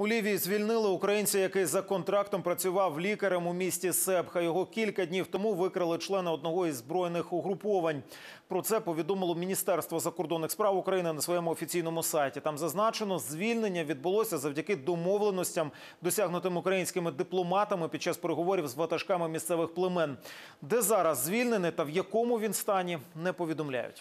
У Лівії звільнили українця, який за контрактом працював лікарем у місті Себха. Його кілька днів тому викрали члени одного із збройних угруповань. Про це повідомило Міністерство закордонних справ України на своєму офіційному сайті. Там зазначено, звільнення відбулося завдяки домовленостям, досягнутим українськими дипломатами під час переговорів з ватажками місцевих племен. Де зараз звільнений та в якому він стані, не повідомляють.